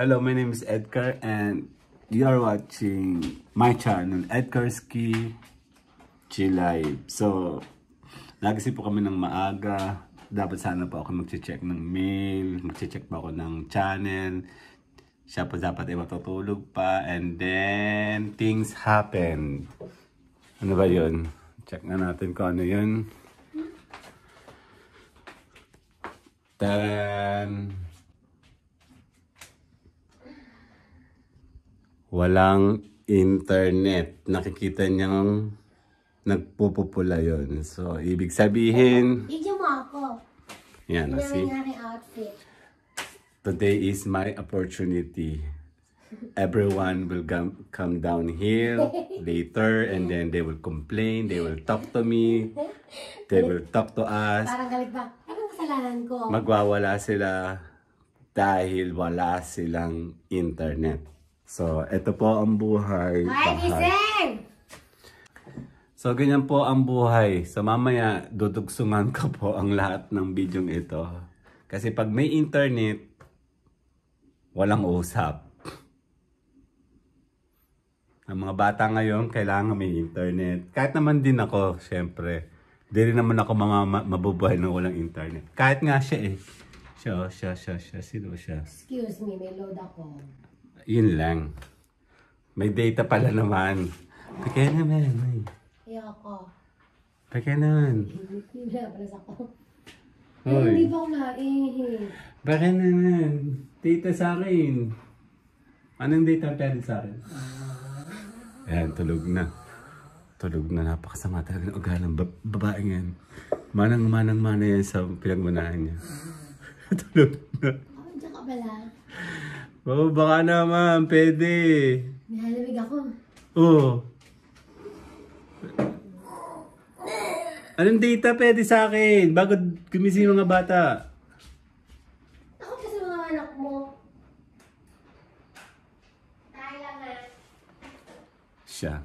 Hello, my name is Edgar and you are watching my channel, Edgarski Chill Live. So, nagising po kami ng maaga. Dapat sana po ako mag-check ng mail, mag-check pa ako ng channel. Siya po dapat ay matutulog pa and then things happen. Ano ba yun? Check na natin kung ano yun. Then, walang internet. Nakikita niyang nagpupupula yon So, ibig sabihin, Video mo ako. yan, Hindi see? namin aking outfit. Today is my opportunity. Everyone will come, come down here later and then they will complain, they will talk to me, they will talk to us. Parang galit ba? Anong kasalanan ko? magwawala sila dahil wala silang internet. So, ito po ang buhay. Gising! So, ganyan po ang buhay. So, mamaya, dudugsungan ko po ang lahat ng bidyong ito. Kasi pag may internet, walang usap. Ang mga bata ngayon, kailangan may internet. Kahit naman din ako, syempre. Di rin naman ako mga ma- mabubuhay na walang internet. Kahit nga siya eh. Siya, siya, siya, siya. Sino siya? Excuse me, may load ako. Yun lang. May data pala naman. Pagkaya naman. Ay. Ayoko. Pagkaya naman. Hindi na pala ako. Hoy. Hindi pa ako naihi. Baka naman. Data sa akin. Anong data pwede sa akin? Ayan, tulog na. Tulog na. Napakasama talaga ng ugali ng bab- babaeng yan. Manang manang mana yan sa pinagmanahan niya. tulog na. Ako, dyan ka pala. Oo, baka naman. Pwede. Nihalamig ako. Oo. Anong data pwede sa akin? Bago gumising mga bata. Ako kasi mga anak mo. Siya.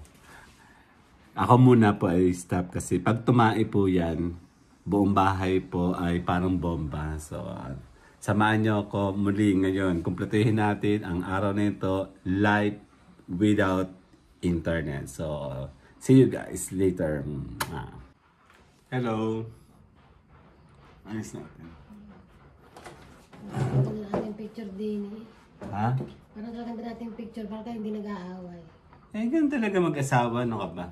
Ako muna po ay stop kasi pag tumae po yan, buong bahay po ay parang bomba. So, uh, samahan niyo ako muli ngayon. Kumpletuhin natin ang araw na ito live without internet. So, see you guys later. Hello. Ayos natin. Parang ganda natin picture din eh. Ha? Parang ganda natin picture, parang tayo hindi nag-aaway. Eh, ganun talaga mag-asawa, no ka ba?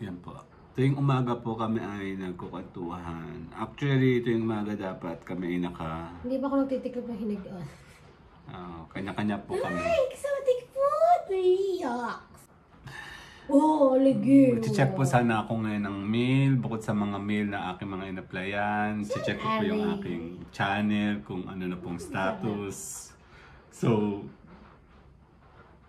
Yan po. Tuwing umaga po kami ay nagkukwentuhan. Actually, tuwing umaga dapat kami ay naka... Hindi ba ako nagtitiklop ng hinigaan? ah, kanya-kanya po kami. Ay, exotic food! Yuck! Oh, lagi. Check po sana ako ngayon ng mail. Bukod sa mga mail na aking mga inaplayan. Check ko po yung aking channel, kung ano na pong status. So,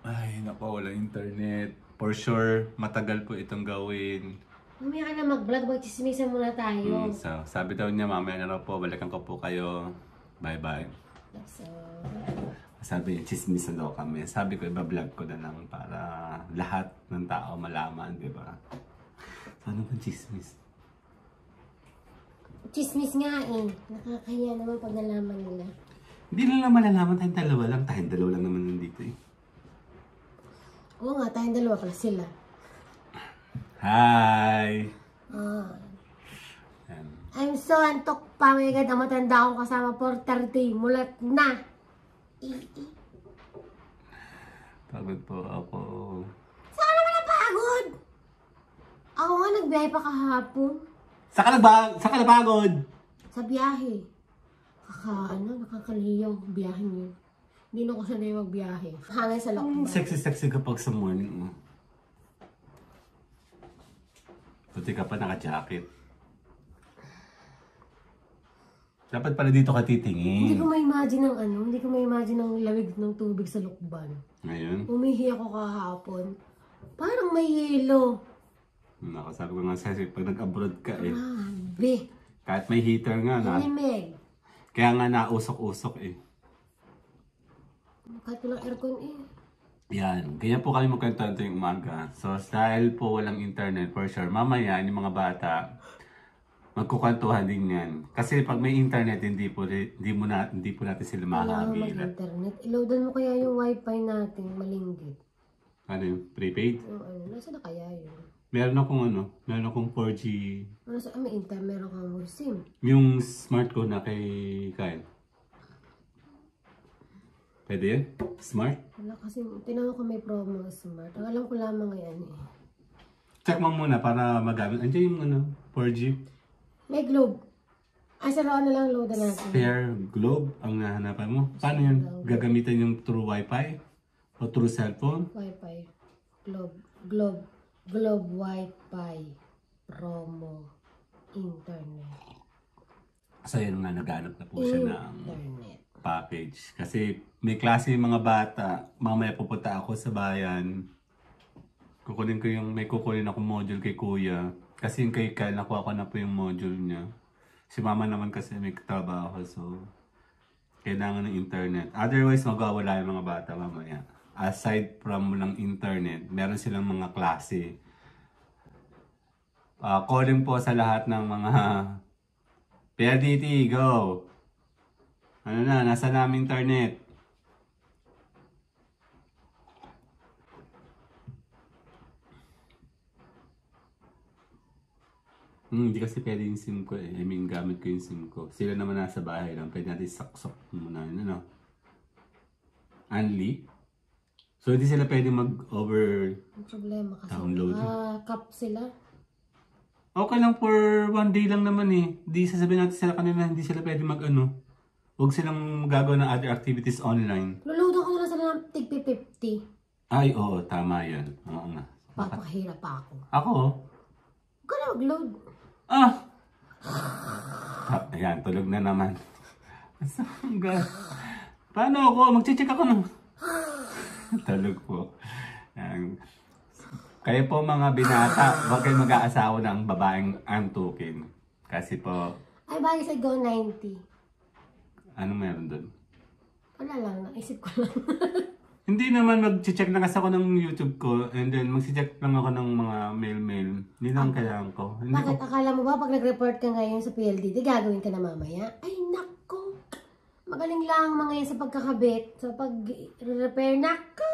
ay, nako, wala internet. For sure, matagal po itong gawin. Mamaya ka na mag-vlog, magchismisan muna tayo. Mm, so, sabi daw niya, mamaya na raw po, balikan ko po kayo. Bye-bye. So, Sabi niya, chismis na daw kami. Sabi ko, iba-vlog ko na lang para lahat ng tao malaman, di ba? So, ano bang chismis? chismis nga eh. Nakakahiya naman pag nalaman nila. Hindi na lang malalaman tayong dalawa lang. Tayong dalawa lang naman nandito eh. Oo nga, tayong dalawa pala sila. Hi! Yan. I'm so antok pa, may ganda matanda akong kasama 4.30. Mulat na. Pagod po ako. Saan naman napagod? Ako nga nagbiyahe pa kahapon. Saan ka, nagba- saan ka napagod? Sa biyahe. Kaka, ano, nakakaliyaw biyahe niyo. Hindi na ako sanay magbiyahe. Hangay sa Ang lokban. sexy-sexy kapag sa morning. Oh. Buti ka pa naka-jacket. Dapat pala dito ka Hindi titingin. ko ma-imagine ang ano, hindi ko ma-imagine ang lamig ng tubig sa lukban. Ngayon, Umihi ako kahapon. Parang may yelo. nakasabi ko nga sa'yo, pag nag-abroad ka eh, Grabe. kahit may heater nga na, Malamig. kaya nga nausok-usok eh. Kahit walang aircon eh. Yan, kanya po kami magkwentuhan tuwing umaga. So, dahil po walang internet, for sure, mamaya, yung mga bata, magkukwentuhan din yan. Kasi pag may internet, hindi po, hindi mo na, hindi po natin sila Kailangan mahagilan. mag-internet. Iloadan mo kaya yung wifi natin, malinggit. Ano yung prepaid? Yung ano, nasa na kaya yun? Meron akong ano, meron akong 4G. Nasa, ah, may internet, meron kang mo SIM. Yung smart ko na kay Kyle. Pwede yan? Smart? Wala kasi, tinawag ko may promo smart. Ang alam ko lamang ngayon eh. Check mo muna para magamit. Andiyan yung ano, 4G. May globe. Ay, sa roon na lang loadan natin. Spare globe ang nahanapan mo. Paano yan? Gagamitin yung through wifi? O through cellphone? Wi-Fi. Globe. Globe. Globe Wi-Fi. Promo. Internet. So yun nga, naghanap na po siya ng Internet. Package. Kasi may klase yung mga bata. Mamaya pupunta ako sa bayan. Kukunin ko yung, may kukunin ako module kay kuya. Kasi yung kay Kyle, nakuha ko na po yung module niya. Si mama naman kasi may trabaho, so kailangan ng internet. Otherwise, magwawala yung mga bata mamaya. Aside from ng internet, meron silang mga klase. Ah, calling po sa lahat ng mga PLDT, go! Ano na, nasa namin internet. Hmm, hindi kasi pwede yung SIM ko eh. I mean, gamit ko yung SIM ko. Sila naman nasa bahay lang. Pwede natin saksok muna yun, ano. Unli. So, hindi sila pwede mag-over... Ang problema kasi Download. nakakap sila. Okay lang for one day lang naman eh. Di sasabihin natin sila kanina, hindi sila pwede mag-ano. Huwag silang gagawa ng other activities online. Luludan ko na lang sila ng tig 50. Ay, oo, tama yan. Oo nga. Papakahirap pa ako. Ako, oh. Huwag ka na mag-load. ah! ah ayan, tulog na naman. Ang ga- Paano ako? Magche-check ako ng... tulog po. Ayan. Kayo po mga binata, huwag kayong mag-aasawa ng babaeng antukin. Kasi po, Ay, bagay sa Go 90. Ano meron doon? Wala lang, naisip ko lang. Hindi naman mag-check na kasi ako ng YouTube ko and then mag-check lang ako ng mga mail-mail. Hindi lang kailangan ko. Hindi ko Bakit akala mo ba pag nag-report ka ngayon sa PLDT, gagawin ka na mamaya? Ay, nako! Magaling lang ang mga yan sa pagkakabit, sa pag-repair. Nako!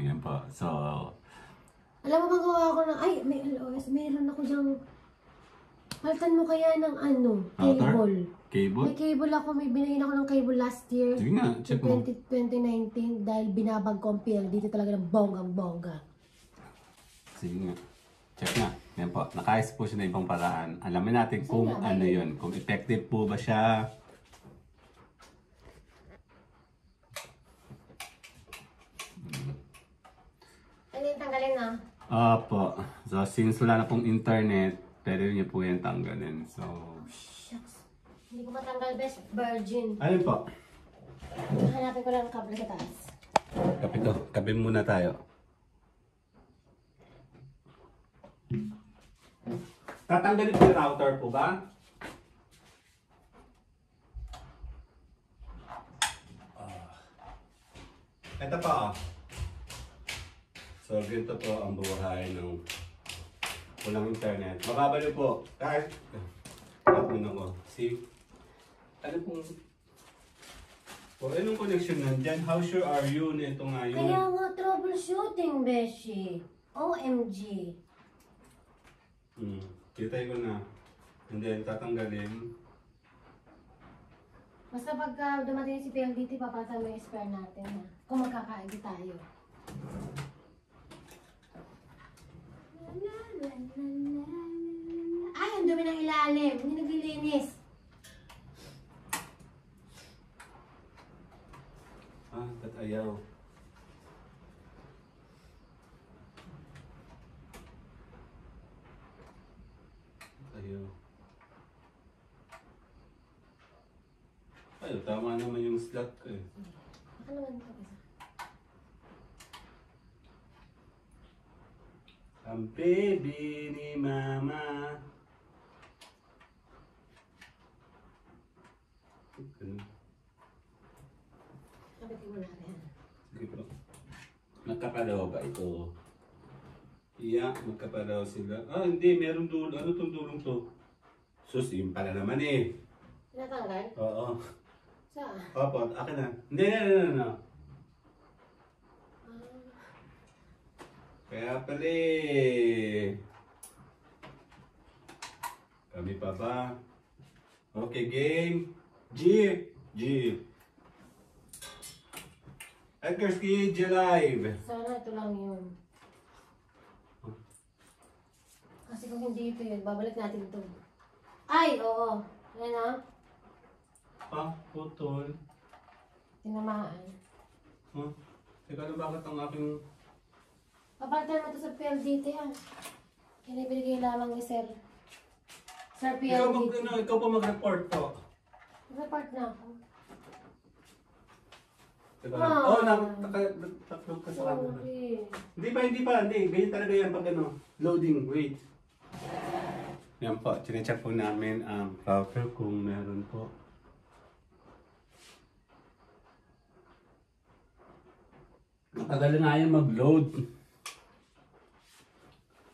Yan po. So, Alam mo, magawa ko ng, ay, may LOS, meron ako dyang, haltan mo kaya ng ano, cable. Cable? May cable ako, may binigyan ako ng cable last year. Sige nga, check mo. 20, 2019 dahil binabag ko ang PLDT talaga ng bonggang-bongga. Sige nga. Check na. Yan po. Nakayos po siya na ibang paraan. Alamin natin kung Sige, ano yun. Kung effective po ba siya. Ano yung tanggalin na? Opo. So, since wala na pong internet, pwede niyo po yan tanggalin. So. Hindi ko matanggal best virgin. ayun po. Hanapin ko lang ang kable sa taas. Kape to. Kape muna tayo. Tatanggalin po yung router po ba? Ah. Ito po. ah. So, ganito po ang buhay ng walang internet. Makabalo po. Kahit, kahit muna ko. See? Ano pong o anong connection nandyan? How sure are you na ito nga yun? Kaya nga troubleshooting, Beshi. OMG. Hmm. Kitay ko na. And then, tatanggalin. Basta pagka dumating si PLDT, papalitan mo yung spare natin ha. Kung magkakaigi tayo. Ay, ang dumi ng ilalim. Hindi naglilinis. Ayaw? Ayaw? Ay, tama naman yung slot ko eh. Baka naman ito isa. Ang baby ni mama. Ganun. Magkakalawa ba ito? Iya, magkapa daw sila. Ah, hindi. Meron dulo. Ano tong dulong to? Sus, yun pala naman eh. Tinatanggal? Oo. Saan? Opo, akin na. Hindi, hindi, hindi, hindi. Kaya pala eh. Kami pa ba? Okay, game. G. G. Edgarski, G live. Sana ito lang yun. Kasi kung hindi ito yun, babalik natin ito. Ay, oo. Ayan ah. Ah, putol. Tinamaan. Huh? Teka na bakit ang aking... Papalitan mo ito sa PLDT ah. Yan ay binigay lamang ni Sir. Sir Ikaw, mag, PLDT. ano, ikaw pa mag-report to. Report na ako. Teka Ah. Oh, na, naka, tatlong ka sa camera. Hindi pa, hindi pa, hindi. Ganyan talaga yan pag ano, loading, wait. Yan po, chinecheck po namin ang router kung meron po. Matagal nga yan mag-load.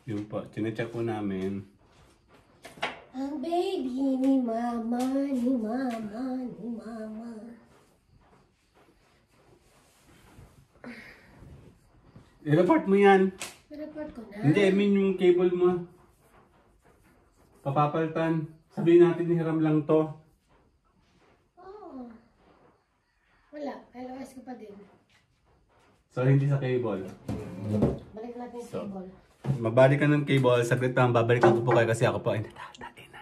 Yun po, chinecheck po namin. Ang baby ni mama, ni mama, ni mama. I-report mo yan. Report ko na. Hindi, I mean yung cable mo. Papapalitan. Sabihin natin hiram lang to. Oo. Wala. LOS ko pa din. So, hindi sa cable. Balik natin yung So. table. Magbalik ka ng cable, saglit lang, babalikan ko po kayo kasi ako po ay natatay na.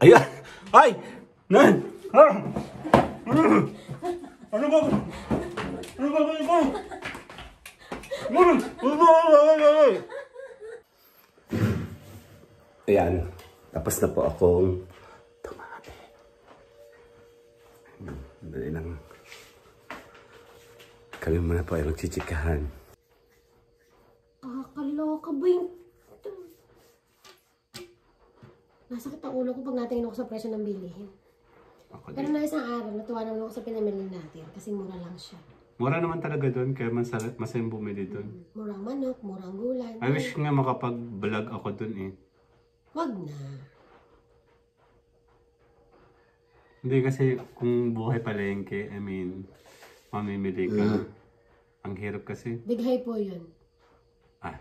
Ayun! Ay! Nan! Ah! Ano ba? Ano ba? Ano ba? Ano ba? Ay, ay, ay! Ayan, tapos na po akong tumabi. Dali lang. Kami muna po ay magchichikahan. Kakaloka ba yung... Nasakit ang ulo ko pag natingin ako sa presyo ng bilihin. Ako Pero na isang araw, natuwa naman ako sa pinamili natin kasi mura lang siya. Mura naman talaga doon, kaya masarap, masayang bumili doon. Murang manok, murang gulay. I wish nga makapag-vlog ako doon eh. Wag na. Hindi kasi kung buhay palengke, I mean, mamimili ka. Ang hirap kasi. Bighay po yun. Ah.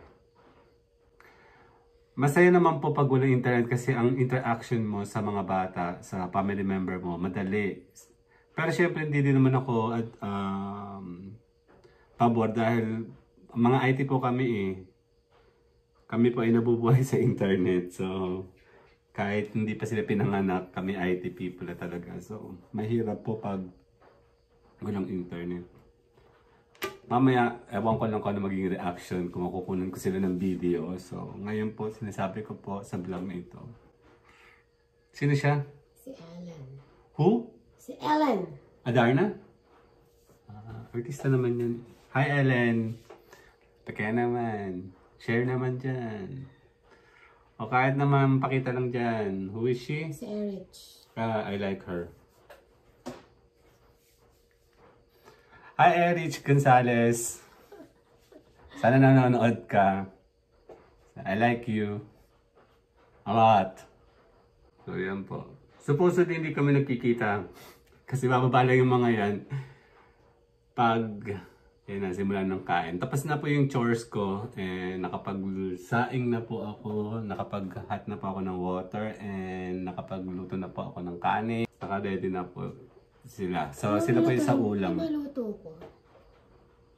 Masaya naman po pag walang internet kasi ang interaction mo sa mga bata, sa family member mo, madali. Pero syempre hindi din naman ako at um, pabor dahil mga IT po kami eh. Kami po ay nabubuhay sa internet. So, kahit hindi pa sila pinanganak, kami IT people na talaga. So, mahirap po pag walang internet. Mamaya, ewan ko lang kung ano magiging reaction kung makukunan ko sila ng video. So, ngayon po, sinasabi ko po sa vlog na ito. Sino siya? Si Ellen. Who? Si Ellen. Adarna? Ah, artista naman yun. Hi, Ellen. Kaya naman. Share naman dyan. O kahit naman pakita lang dyan. Who is she? Si Erich. Ah, I like her. Hi, Erich Gonzalez. Sana nanonood ka. I like you. A lot. So, yan po. Supposedly, hindi kami nagkikita. Kasi bababa lang yung mga yan. Pag, yan na, simulan ng kain. Tapos na po yung chores ko. And nakapag-saing na po ako. Nakapag-hot na po ako ng water. And nakapagluto na po ako ng kanin. Naka-ready na po sila. So, sila po yung sa ulam. Ano ko?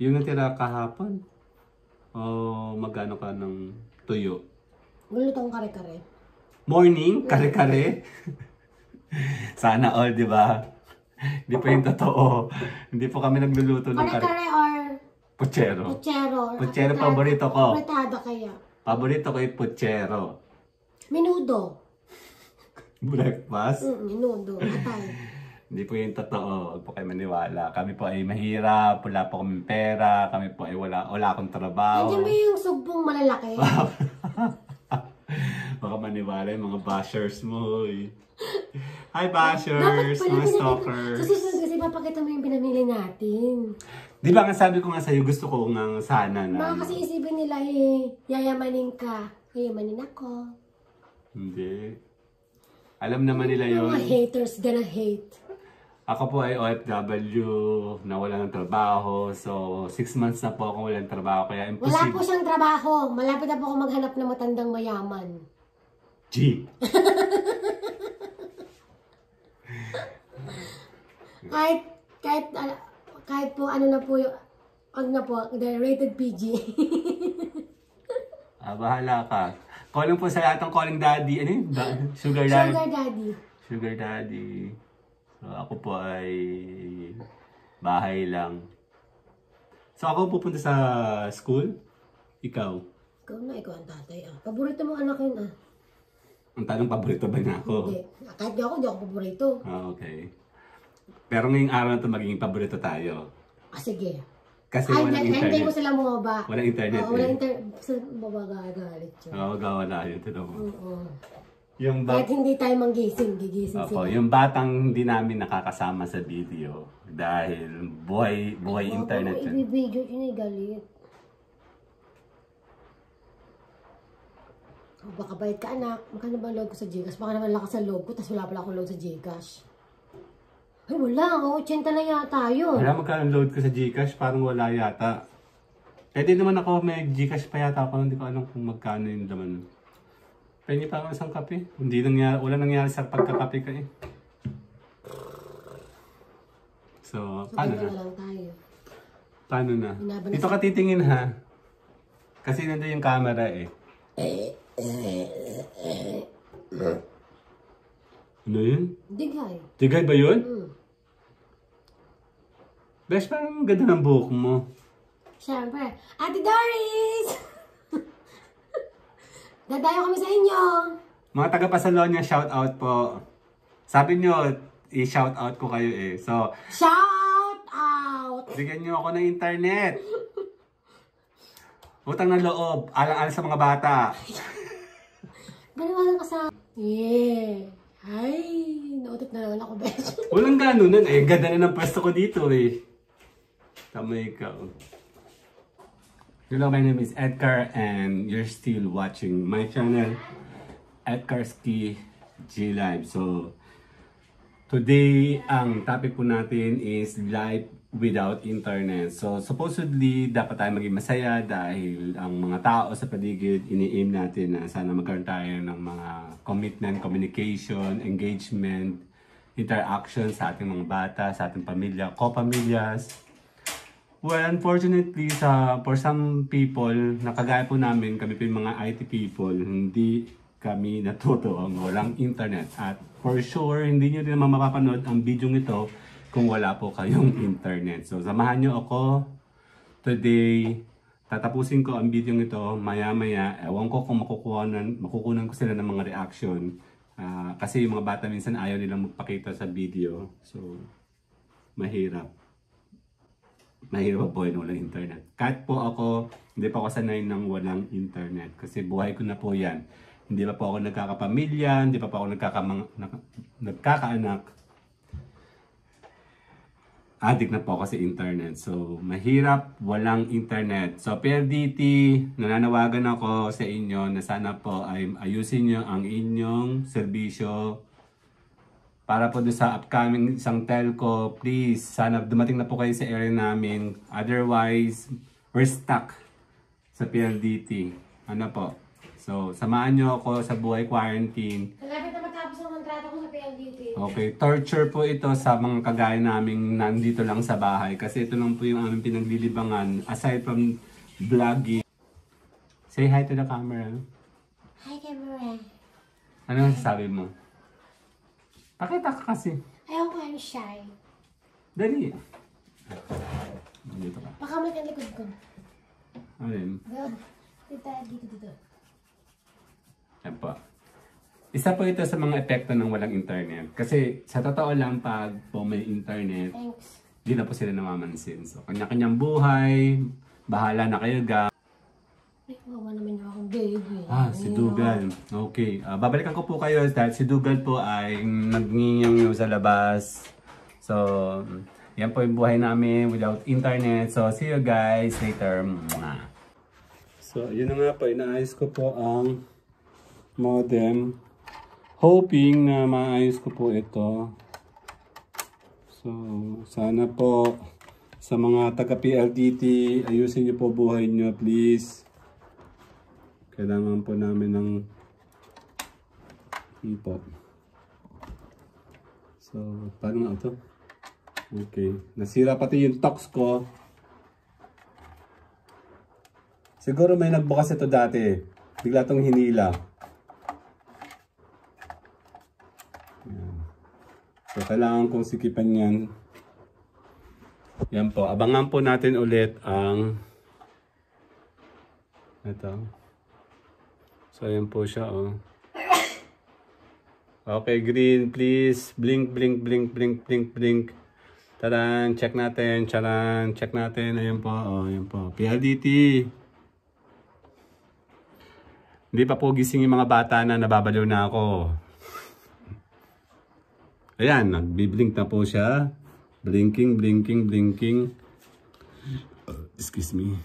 Yung natira kahapon. O magano ka ng tuyo. Guluto kong kare-kare. Morning, kare-kare. Sana all, di ba? Hindi po yung totoo. Hindi po kami nagluluto ng kare Kare-kare or Puchero. puchero. Puchero, paborito ko. Apritada kaya. Paborito ko yung puchero. Menudo. Breakfast. Mm, menudo. Atay. Hindi po yung totoo. Huwag po kayo maniwala. Kami po ay mahirap. Wala po kami pera. Kami po ay wala, wala akong trabaho. Nandiyan ba yung sugbong malalaki? Baka maniwala yung mga bashers mo. eh. Hi bashers, mga stalkers. Sa susunod kasi papakita mo yung pinamili natin. Di ba nga sabi ko nga sa'yo, gusto ko nga sana na... Baka kasi isipin nila eh, yayamanin ka. Yayamanin ako. Hindi. Alam naman nila yon. Mga haters gonna hate. Ako po ay OFW, nawala ng trabaho. So, six months na po akong walang trabaho. Kaya Wala po imposible. siyang trabaho. Malapit na po ako maghanap ng matandang mayaman. G. Kahit, kahit, ah, kahit po ano na po yung, ano na po, the rated PG. Ah, bahala ka. Calling po sa atong calling daddy. Ano yun? Da- Sugar daddy. Sugar daddy. Sugar daddy. So, ako po ay bahay lang. So, ako pupunta sa school. Ikaw. Ikaw na, ikaw ang tatay ah. Paborito mo anak yun ah. Ang tanong, paborito ba niya ako? Hindi. Kahit di ako, di ako paborito. Ah, okay. Pero ngayong araw na ito, magiging paborito tayo. Ah, sige. Kasi Ay, walang internet. mo sila bumaba. Walang internet Oo, walang eh. internet. Sa baba gagalit yun. Oo, gawa na yun. Ito mo. Oo. Yung, ba- Kahit hindi tayo manggising, gigising Opo, sila. yung batang hindi namin nakakasama sa video dahil buhay buhay internet yun. ibibidyo, yun ay galit. Oh, baka bayad ka anak. Magkano ba ang load ko sa Gcash? Baka naman lakas sa loob ko, tapos wala pala akong load sa Gcash. Ay, wala. Ang 80 na yata yun. Wala magkano load ko sa Gcash, parang wala yata. Pwede naman ako, may Gcash pa yata ako, hindi ko alam kung magkano yung laman. Pengi pa ako isang kape. Hindi nangyari, wala nangyari sa pagkakape ka eh. So, So, paano na? lang tayo. Paano na? Binabalas- Dito ka titingin ha. Kasi nandun yung camera eh. Ano yun? Digay. Tigay ba yun? Hmm. Best, parang ganda ng buhok mo. Siyempre. Ate Doris! Dadayo kami sa inyo. Mga taga Pasalonia, shout out po. Sabi nyo, i-shout out ko kayo eh. So, Shout out! bigyan nyo ako ng internet. Utang ng loob, alang-alang sa mga bata. Ganawalan ka sa... Yeah. Ay, nautot na naman ako, besh. Walang gano'n nun eh. Ganda na ng pwesto ko dito eh. Tama ikaw. Hello, my name is Edgar and you're still watching my channel, Edgarski G Live. So, today, ang topic po natin is life without internet. So, supposedly, dapat tayo maging masaya dahil ang mga tao sa paligid, ini-aim natin na sana magkaroon tayo ng mga commitment, communication, engagement, interaction sa ating mga bata, sa ating pamilya, ko-pamilyas, Well, unfortunately, sa for some people, nakagaya po namin, kami po yung mga IT people, hindi kami natuto ang walang internet. At for sure, hindi nyo rin naman mapapanood ang video ito kung wala po kayong internet. So, samahan nyo ako today. Tatapusin ko ang video ito maya-maya. Ewan ko kung makukuhanan, makukunan ko sila ng mga reaction. Ah, kasi yung mga bata minsan ayaw nilang magpakita sa video. So, mahirap mahirap po yun walang internet. Kahit po ako, hindi pa ako sanay ng walang internet. Kasi buhay ko na po yan. Hindi pa po ako nagkakapamilya, hindi pa po ako nagkakamang, nak- nagkakaanak. Addict na po ako sa internet. So, mahirap walang internet. So, PLDT, nananawagan ako sa inyo na sana po ay ayusin nyo ang inyong serbisyo para po sa upcoming isang telco, please, sana dumating na po kayo sa area namin. Otherwise, we're stuck sa PLDT. Ano po? So, samahan nyo ako sa buhay quarantine. Malapit na matapos ang kontrata ko sa PLDT. Okay, torture po ito sa mga kagaya naming nandito lang sa bahay. Kasi ito lang po yung aming pinaglilibangan. Aside from vlogging. Say hi to the camera. Hi, camera. Ano sabi mo? Pakita ka kasi. Ayaw ko, I'm shy. Dali. Dito ka. Baka mo ang likod ko. Alin? Go. Dito, dito, dito. Po. Isa po ito sa mga epekto ng walang internet. Kasi sa totoo lang, pag po may internet, Thanks. di na po sila namamansin. So, kanya-kanyang buhay, bahala na kayo ga. Ay, wawa naman akong baby. Ah, si Dugal. Okay. Ah, babalikan ko po kayo dahil si Dugal po ay nagningyong sa labas. So, yan po yung buhay namin without internet. So, see you guys later. So, yun na nga po. Inaayos ko po ang modem. Hoping na maayos ko po ito. So, sana po sa mga taga PLDT, ayusin niyo po buhay niyo please. Kailangan po namin ng yun po. So, paano nga ito? Okay. Nasira pati yung tox ko. Siguro may nagbukas ito dati. Bigla itong hinila. So, kailangan kong sikipan yan. Yan po. Abangan po natin ulit ang ito. So, yan po siya, oh. Okay, green, please. Blink, blink, blink, blink, blink, blink. Taran, check natin. Charan, check natin. Ayan po, oh, ayan po. PLDT. Hindi pa po gising yung mga bata na nababaliw na ako. Ayan, nagbiblink na po siya. Blinking, blinking, blinking. Uh, excuse me.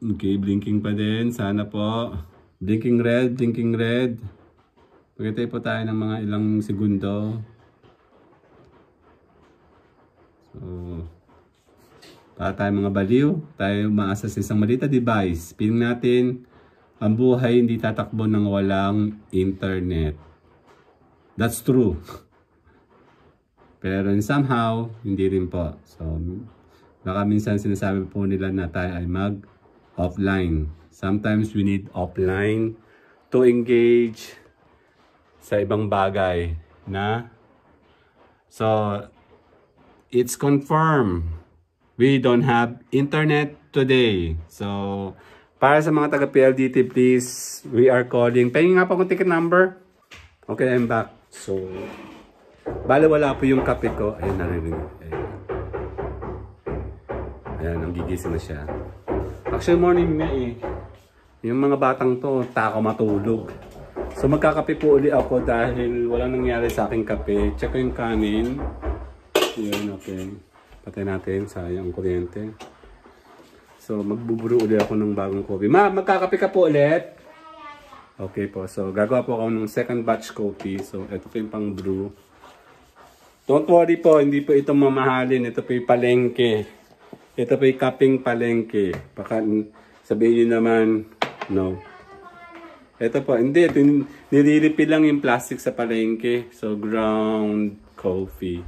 Okay, blinking pa din. Sana po. Blinking red, blinking red. Pagkatay po tayo ng mga ilang segundo. So, para tayo mga baliw, tayo maasa sa isang malita device. Piling natin, ang buhay hindi tatakbo ng walang internet. That's true. Pero somehow, hindi rin po. So, baka minsan sinasabi po nila na tayo ay mag-offline. Sometimes we need offline to engage sa ibang bagay na so it's confirmed we don't have internet today so para sa mga taga PLDT please we are calling pahingin nga akong ticket number okay I'm back so bale wala po yung kape ko ayun narinig ayun ayan nangigising na siya actually morning nga eh yung mga batang to tako matulog So magkakape po uli ako dahil walang nangyari sa aking kape. Check ko yung kanin. Yun, okay. Patay natin, sayang kuryente. So magbuburo uli ako ng bagong coffee. Ma, magkakape ka po ulit? Okay po, so gagawa po ako ng second batch coffee. So ito po yung pang brew. Don't worry po, hindi po ito mamahalin. Ito po yung palengke. Ito po yung kaping palengke. Baka sabihin nyo naman, no. Ito po, hindi. Ito, nililipi lang yung plastic sa palengke. So, ground coffee.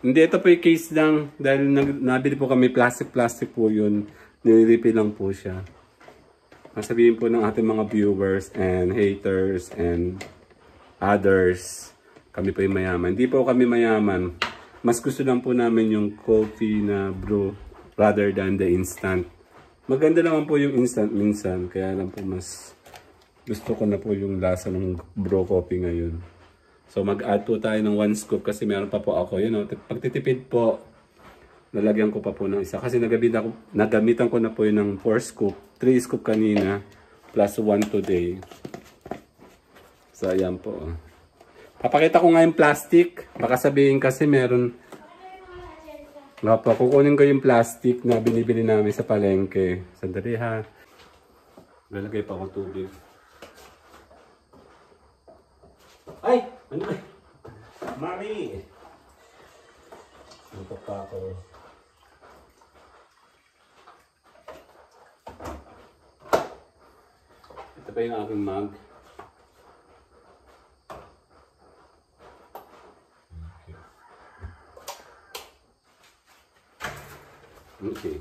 Hindi, ito po yung case lang. Dahil nabili po kami plastic-plastic po yun. Nililipi lang po siya. Masabihin po ng ating mga viewers and haters and others. Kami po yung mayaman. Hindi po kami mayaman. Mas gusto lang po namin yung coffee na brew rather than the instant. Maganda naman po yung instant minsan. Kaya lang po mas gusto ko na po yung lasa ng bro coffee ngayon. So mag-add po tayo ng 1 scoop kasi meron pa po ako. Yun, know, pagtitipid po, lalagyan ko pa po ng isa. Kasi nagamitan ko, nagamitan ko na po yun ng 4 scoop. 3 scoop kanina, plus 1 today. So ayan po. Papakita ko nga yung plastic. Baka sabihin kasi meron nga kukunin ko yung plastic na binibili namin sa palengke. Sandali ha. Lalagay pa ako tubig. Ay! Ano? Mami! Ito pa ako. Pa yung aking mug. Okay.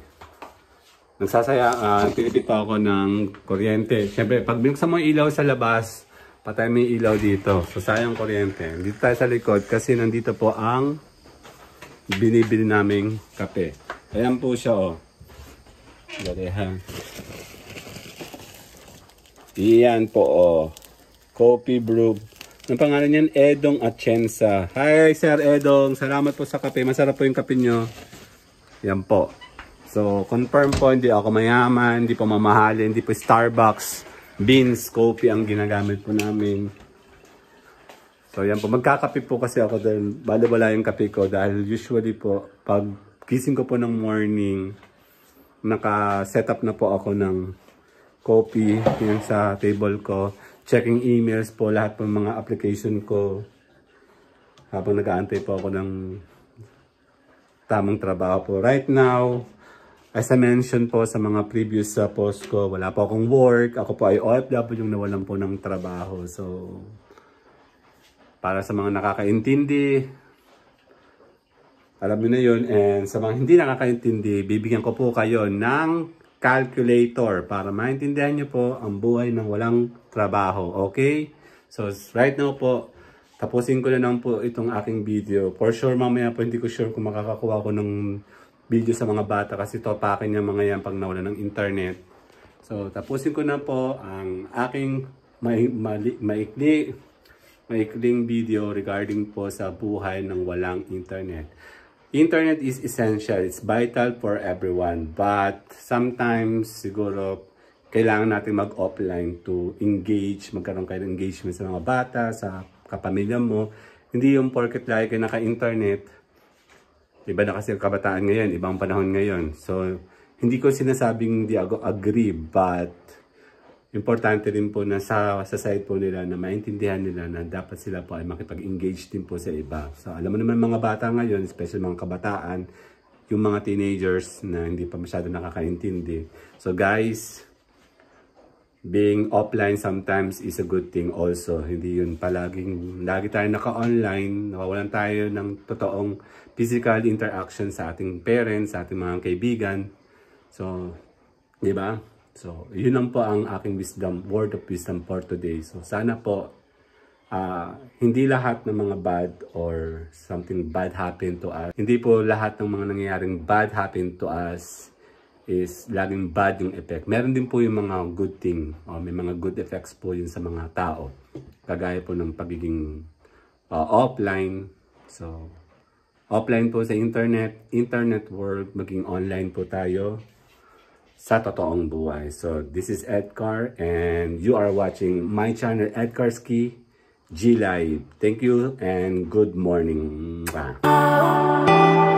Nagsasaya, uh, pinipit pa ako ng kuryente. Siyempre, pag binuksan mo ilaw sa labas, Patay may ilaw dito. So sayang kuryente. Dito tayo sa likod kasi nandito po ang binibili naming kape. Ayan po siya oh. Ha. Iyan po oh. Coffee brew. Ang pangalan niyan, Edong Atienza. Hi Sir Edong. Salamat po sa kape. Masarap po yung kape nyo. Yan po. So, confirm po, hindi ako mayaman, hindi po mamahalin, hindi po Starbucks beans, coffee ang ginagamit po namin. So yan po, magkakape po kasi ako dahil bala wala yung kape ko dahil usually po pag gising ko po ng morning, naka-set up na po ako ng coffee yan sa table ko. Checking emails po, lahat po mga application ko. Habang nag-aantay po ako ng tamang trabaho po. Right now, as I mentioned po sa mga previous uh, post ko, wala po akong work. Ako po ay OFW yung nawalan po ng trabaho. So, para sa mga nakakaintindi, alam niyo na yun. And sa mga hindi nakakaintindi, bibigyan ko po kayo ng calculator para maintindihan niyo po ang buhay ng walang trabaho. Okay? So, right now po, tapusin ko na lang po itong aking video. For sure, mamaya po hindi ko sure kung makakakuha ko ng video sa mga bata kasi topakin niya mga yan pag nawala ng internet. So, tapusin ko na po ang aking mai mali maikli maikling video regarding po sa buhay ng walang internet. Internet is essential. It's vital for everyone. But sometimes, siguro, kailangan natin mag-offline to engage, magkaroon kayo ng engagement sa mga bata, sa kapamilya mo. Hindi yung porket lagi kayo naka-internet. Iba na kasi kabataan ngayon, ibang panahon ngayon. So, hindi ko sinasabing hindi ako agree, but importante rin po na sa, sa side po nila na maintindihan nila na dapat sila po ay makipag-engage din po sa iba. So alam mo naman mga bata ngayon, especially mga kabataan, yung mga teenagers na hindi pa masyado nakakaintindi. So guys, being offline sometimes is a good thing also. Hindi yun palaging, lagi tayo naka-online, nawawalan tayo ng totoong physical interaction sa ating parents, sa ating mga kaibigan. So, di ba? So, yun lang po ang aking wisdom, word of wisdom for today. So, sana po, uh, hindi lahat ng mga bad or something bad happen to us. Hindi po lahat ng mga nangyayaring bad happen to us is laging bad yung effect. Meron din po yung mga good thing. O may mga good effects po yun sa mga tao. Kagaya po ng pagiging uh, offline. So, offline po sa internet, internet world, maging online po tayo sa totoong buhay. So, this is Edgar and you are watching my channel, Edgarski G Live. Thank you and good morning. Mwah.